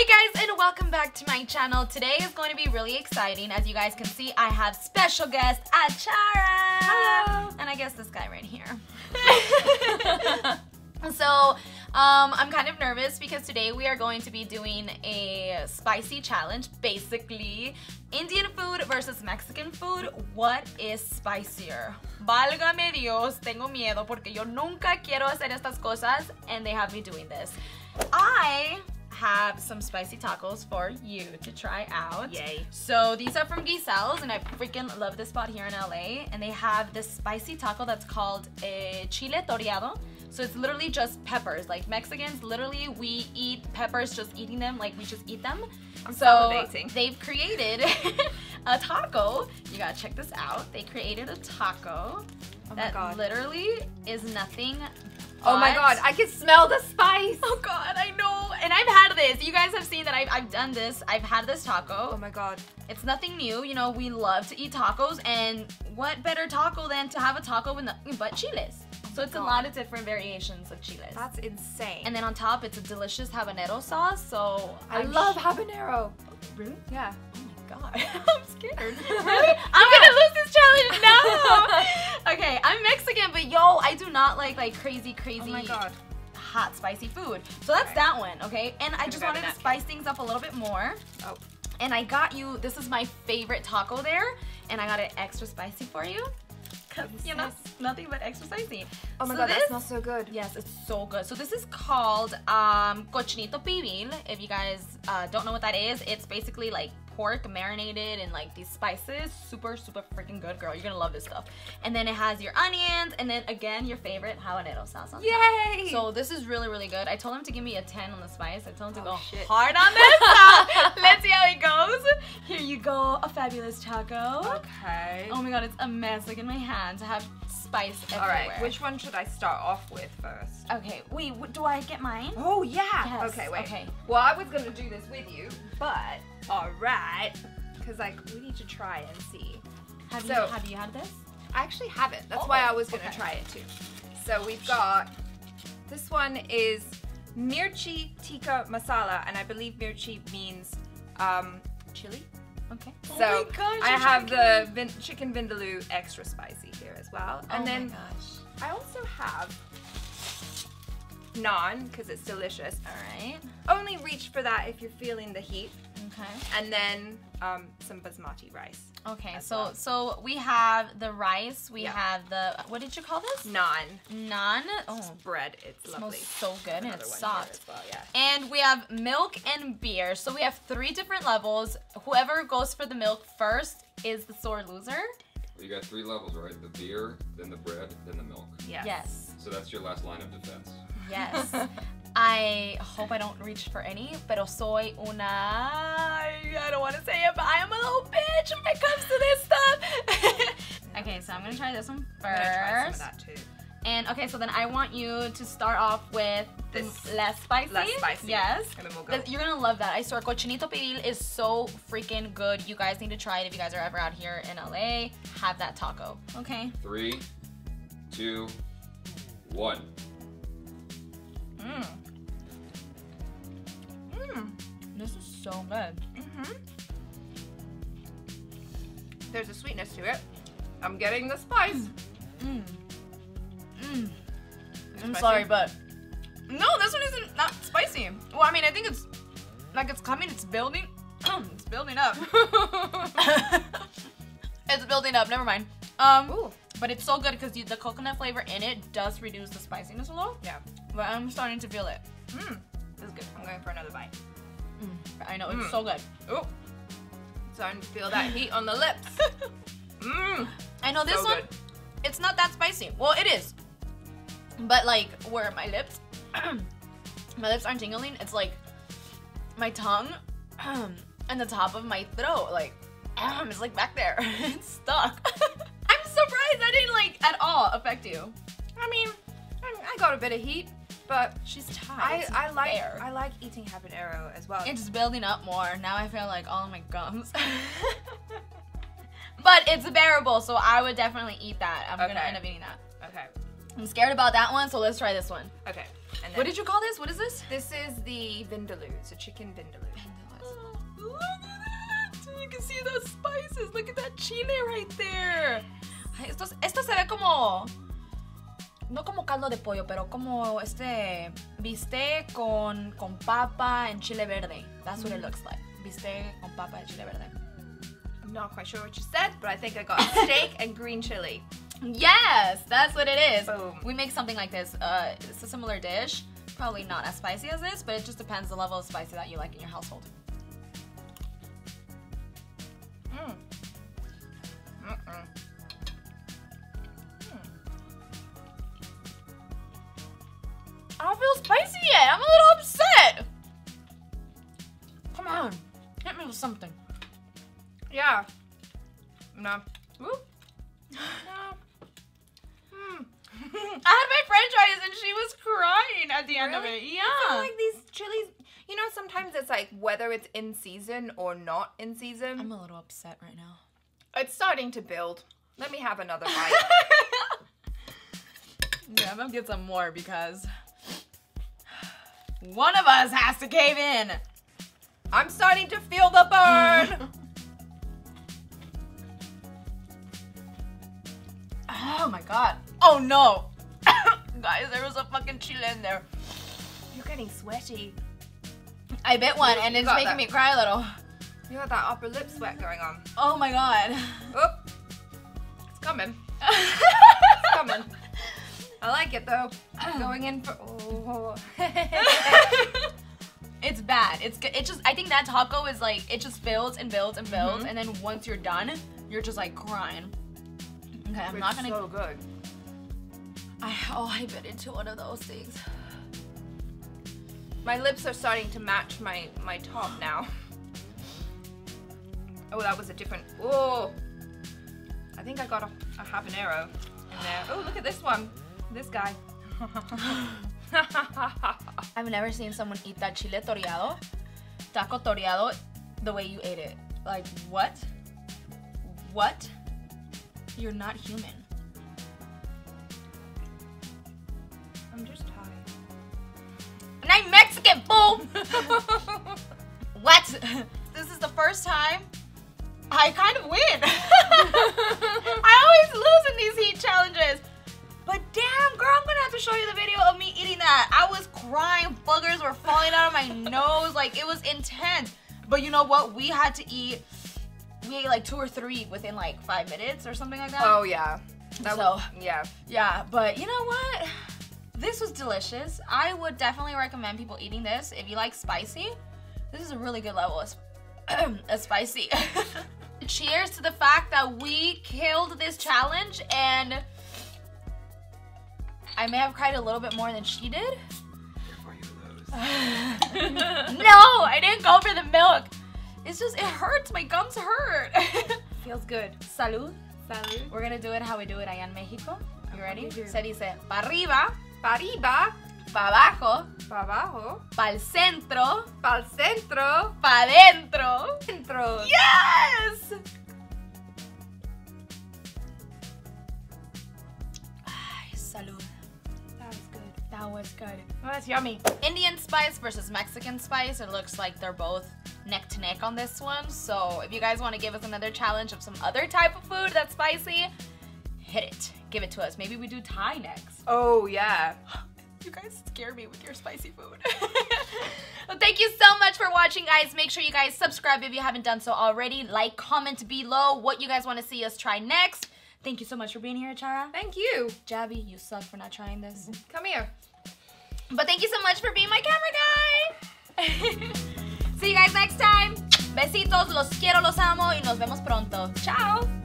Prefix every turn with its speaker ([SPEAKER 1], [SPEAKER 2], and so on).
[SPEAKER 1] Hey guys and welcome back to my channel. Today is going to be really exciting. As you guys can see, I have special guest Achara.
[SPEAKER 2] Hello.
[SPEAKER 1] And I guess this guy right here. so, um, I'm kind of nervous because today we are going to be doing a spicy challenge. Basically, Indian food versus Mexican food. What is spicier? Válgame Dios, tengo miedo porque yo nunca quiero hacer estas cosas and they have me doing this. I have some spicy tacos for you to try out.
[SPEAKER 2] Yay.
[SPEAKER 1] So these are from Guisados and I freaking love this spot here in LA. And they have this spicy taco that's called a chile toreado. So it's literally just peppers. Like Mexicans, literally we eat peppers just eating them, like we just eat them.
[SPEAKER 2] I'm
[SPEAKER 1] so
[SPEAKER 2] salivating.
[SPEAKER 1] they've created a taco. You gotta check this out. They created a taco
[SPEAKER 2] Oh
[SPEAKER 1] that literally is nothing
[SPEAKER 2] Oh my god, I can smell the spice.
[SPEAKER 1] Oh god, I know. And I've had this. You guys have seen that I've, I've done this. I've had this taco.
[SPEAKER 2] Oh my god.
[SPEAKER 1] It's nothing new. You know, we love to eat tacos. And what better taco than to have a taco with nothing but chiles? So it's a lot of different variations of chiles.
[SPEAKER 2] That's insane.
[SPEAKER 1] and then on top, it's a delicious habanero sauce. So
[SPEAKER 2] I
[SPEAKER 1] I'm
[SPEAKER 2] love habanero.
[SPEAKER 1] Really?
[SPEAKER 2] Yeah.
[SPEAKER 1] Oh my god, I'm scared. really? I'm gonna lose this challenge now. okay, I'm Mexican, but yo, I do not like like crazy, crazy.
[SPEAKER 2] Oh my god.
[SPEAKER 1] hot spicy food. So that's
[SPEAKER 2] Okay.
[SPEAKER 1] that one, okay? And I just wanted to spice things up a little bit more.
[SPEAKER 2] Oh.
[SPEAKER 1] And I got you, this is my favorite taco there, and I got it extra spicy for you. Cause you know, nothing but extra spicy.
[SPEAKER 2] Oh my
[SPEAKER 1] So
[SPEAKER 2] god,
[SPEAKER 1] this-
[SPEAKER 2] that smells so good.
[SPEAKER 1] Yes, it's so good. So this is called um, cochinito pibil. If you guys uh, don't know what that is, it's basically like pork marinated in like these spices. Super, super freaking good, girl. You're gonna love this stuff. And then it has your onions, and then again your favorite habanero sauce on top.
[SPEAKER 2] Yay!
[SPEAKER 1] So this is really, really good. I told him to give me a 10 on the spice. I told him to
[SPEAKER 2] Oh,
[SPEAKER 1] go
[SPEAKER 2] shit.
[SPEAKER 1] hard on this. So let's see how it goes. Here you go, a fabulous taco.
[SPEAKER 2] okay.
[SPEAKER 1] Oh my god, it's a mess. Like in my hands, I have spice everywhere.
[SPEAKER 2] All right, which one should I start off with first?
[SPEAKER 1] Okay, wait, do I get mine?
[SPEAKER 2] Oh yeah.
[SPEAKER 1] Yes,
[SPEAKER 2] Okay, wait.
[SPEAKER 1] okay.
[SPEAKER 2] Well, I was gonna do this with you, but all right, because like we need to try and see.
[SPEAKER 1] Have
[SPEAKER 2] So-
[SPEAKER 1] you have you had this?
[SPEAKER 2] I actually haven't. That's
[SPEAKER 1] Oh,
[SPEAKER 2] why I was gonna
[SPEAKER 1] okay.
[SPEAKER 2] try it too. So we've got this one is mirchi tikka masala, and I believe mirchi means um, chili.
[SPEAKER 1] Okay.
[SPEAKER 2] So
[SPEAKER 1] oh gosh,
[SPEAKER 2] I have the vin- chicken vindaloo extra spicy here as well, and
[SPEAKER 1] oh
[SPEAKER 2] then. I also have naan because it's delicious.
[SPEAKER 1] All right.
[SPEAKER 2] Only reach for that if you're feeling the heat,
[SPEAKER 1] Okay.
[SPEAKER 2] and then um, some basmati rice.
[SPEAKER 1] Okay. So
[SPEAKER 2] well.
[SPEAKER 1] so we have the rice. We
[SPEAKER 2] Yeah.
[SPEAKER 1] have the what did you call this?
[SPEAKER 2] Naan.
[SPEAKER 1] Naan. Oh,
[SPEAKER 2] It's bread. It's
[SPEAKER 1] smells
[SPEAKER 2] lovely.
[SPEAKER 1] so good and it's soft.
[SPEAKER 2] well. Yeah.
[SPEAKER 1] And we have milk and beer. So we have three different levels. Whoever goes for the milk first is the sore loser.
[SPEAKER 3] You got three levels, right? The beer, then the bread, then the milk.
[SPEAKER 2] Yes.
[SPEAKER 1] Yes.
[SPEAKER 3] So that's your last line of defense.
[SPEAKER 1] Yes. I hope I don't reach for any, pero soy una. I don't want to say it, but I am a little bitch when it comes to this stuff. okay, so I'm gonna try this one
[SPEAKER 2] first. I'm try some of that too.
[SPEAKER 1] And okay, so then I want you to start off with the
[SPEAKER 2] This.
[SPEAKER 1] less spicy.
[SPEAKER 2] Less spicy.
[SPEAKER 1] Yes.
[SPEAKER 2] And then we'll go.
[SPEAKER 1] You're gonna love that. I swear, cochinito pibil is so freaking good. You guys need to try it if you guys are ever out here in LA. Have that taco. Okay.
[SPEAKER 3] Three, two, one.
[SPEAKER 1] Mmm. Mmm. This is so good.
[SPEAKER 2] hmm There's a sweetness to it. I'm getting the spice.
[SPEAKER 1] Mmm. Mmm. I'm
[SPEAKER 2] Spicy?
[SPEAKER 1] sorry, but no, this one isn't not spicy. Well, I mean, I think it's like it's coming. It's building. it's building up. it's building up. Never mind. Um,
[SPEAKER 2] Ooh.
[SPEAKER 1] But it's so good because the coconut flavor in it does reduce the spiciness a little.
[SPEAKER 2] Yeah.
[SPEAKER 1] But I'm starting to feel it.
[SPEAKER 2] Mm.
[SPEAKER 1] This is good.
[SPEAKER 2] I'm going for another bite.
[SPEAKER 1] I know it's
[SPEAKER 2] Mm.
[SPEAKER 1] so good.
[SPEAKER 2] Ooh. Starting to feel that heat on the lips. Mmm.
[SPEAKER 1] I know this
[SPEAKER 2] So
[SPEAKER 1] one.
[SPEAKER 2] good.
[SPEAKER 1] It's not that spicy. Well, it is. But like where my lips, my lips aren't tingling. It's like my tongue and the top of my throat. Like it's like back there. it's stuck. That didn't like at all affect you.
[SPEAKER 2] I mean, I, got a bit of heat, but
[SPEAKER 1] She's tired.
[SPEAKER 2] I, I like
[SPEAKER 1] fair.
[SPEAKER 2] I like eating habanero as well.
[SPEAKER 1] It's building up more. Now I feel like all my gums. but it's bearable, so I would definitely eat that. I'm gonna end up eating that.
[SPEAKER 2] okay.
[SPEAKER 1] I'm scared about that one, so let's try this one.
[SPEAKER 2] Okay. And then
[SPEAKER 1] What did you call this? What is this?
[SPEAKER 2] This is the vindaloo. It's a chicken vindaloo. Vindaloo. Oh, look at that!
[SPEAKER 1] You can see the spices. Look at that chile right there. Esto, esto se ve como. No como caldo de pollo, pero como este bistec con, con papa en chile verde. That's what it looks like. Bistec con papa and chile verde.
[SPEAKER 2] I'm not quite sure what you said, but I think I got steak and green chili.
[SPEAKER 1] Yes, that's what it is.
[SPEAKER 2] Boom.
[SPEAKER 1] We make something like this. Uh, it's a similar dish. Probably not as spicy as this, but it just depends the level of spicy that you like in your household. I had my French fries and she was crying at the end of
[SPEAKER 2] Really?
[SPEAKER 1] it.
[SPEAKER 2] I feel
[SPEAKER 1] Yeah.
[SPEAKER 2] like these chilies, you know, sometimes it's like whether it's in season or not in season.
[SPEAKER 1] I'm a little upset right now.
[SPEAKER 2] It's starting to build. Let me have another bite.
[SPEAKER 1] yeah, I'm gonna get some more because one of us has to cave in.
[SPEAKER 2] I'm starting to feel the burn.
[SPEAKER 1] Oh my god. Oh no. Guys, there was a fucking chile in there.
[SPEAKER 2] You're getting sweaty.
[SPEAKER 1] I bit one and
[SPEAKER 2] You
[SPEAKER 1] it's making
[SPEAKER 2] that.
[SPEAKER 1] me cry a little.
[SPEAKER 2] You got that upper lip sweat going on.
[SPEAKER 1] Oh my god.
[SPEAKER 2] Oop. It's coming. It's coming. I like it though. I'm Going in for. Oh.
[SPEAKER 1] it's bad. It's good. It just I think that taco is like it just builds and builds and builds
[SPEAKER 2] Mhm.
[SPEAKER 1] and then once you're done, you're just like crying. Okay, I'm not gonna
[SPEAKER 2] So good.
[SPEAKER 1] I oh I bit into one of those things.
[SPEAKER 2] My lips are starting to match my my top now. Oh, that was a different. Oh, I think I got a, a habanero in there. Oh, look at this one. This guy.
[SPEAKER 1] I've never seen someone eat that chile toreado, taco toreado, the way you ate it. Like what? What? You're not human.
[SPEAKER 2] I'm just tired.
[SPEAKER 1] And I'm Mexican, fool! what? This is the first time I kind of win. I always lose in these heat challenges. But damn, girl, I'm gonna have to show you the video of me eating that. I was crying, boogers were falling out of my nose, like it was intense. But you know what? We had to eat. We ate like two or three within like five minutes or something like that.
[SPEAKER 2] Oh yeah. That
[SPEAKER 1] So-
[SPEAKER 2] was, yeah.
[SPEAKER 1] Yeah, but you know what? This was delicious. I would definitely recommend people eating this if you like spicy. This is a really good level of, sp- of spicy. Cheers to the fact that we killed this challenge and I may have cried a little bit more than she did.
[SPEAKER 3] Careful you lose.
[SPEAKER 1] no, I didn't go for the milk. It's just, it hurts. My gums hurt.
[SPEAKER 2] Feels good.
[SPEAKER 1] Salud.
[SPEAKER 2] Salud.
[SPEAKER 1] We're gonna do it how we do it allá en Mexico. You ready? Se dice pa arriba,
[SPEAKER 2] Pa arriba,
[SPEAKER 1] pa abajo,
[SPEAKER 2] pa abajo,
[SPEAKER 1] pa'l centro,
[SPEAKER 2] pa'l centro,
[SPEAKER 1] pa dentro.
[SPEAKER 2] centro.
[SPEAKER 1] Yes! Ay, salud.
[SPEAKER 2] That was good.
[SPEAKER 1] That was good.
[SPEAKER 2] Oh, that's yummy.
[SPEAKER 1] Indian spice versus Mexican spice. It looks like they're both neck to neck on this one. So if you guys want to give us another challenge of some other type of food that's spicy, hit it. Give it to us. Maybe we do Thai next.
[SPEAKER 2] Oh yeah.
[SPEAKER 1] You guys scare me with your spicy food. well, thank you so much for watching, guys. Make sure you guys subscribe if you haven't done so already. Like, comment below what you guys want to see us try next. Thank you so much for being here, Chara.
[SPEAKER 2] Thank you.
[SPEAKER 1] Jaby, you suck for not trying this. Mm-hmm.
[SPEAKER 2] Come here.
[SPEAKER 1] But thank you so much for being my camera guy. See you guys next time. Besitos, los quiero, los amo y nos vemos pronto. Ciao.